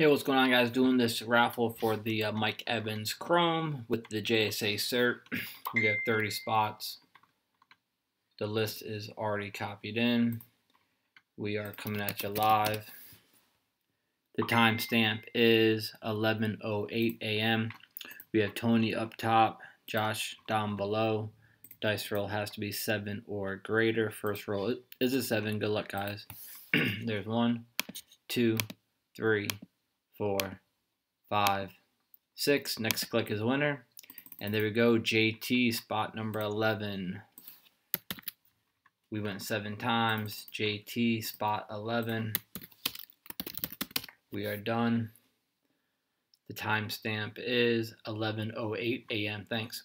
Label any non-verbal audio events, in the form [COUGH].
Hey, what's going on, guys? Doing this raffle for the uh, Mike Evans Chrome with the JSA cert. [CLEARS THROAT] We have 30 spots. The list is already copied in. We are coming at you live. The timestamp is 11:08 a.m. We have Tony up top, Josh down below. Dice roll has to be seven or greater. First roll is a seven. Good luck, guys. [CLEARS THROAT] There's one, two, three four, five, six. Next click is winner. And there we go, JT, spot number 11. We went seven times. JT, spot 11. We are done. The timestamp is 11.08 a.m. Thanks.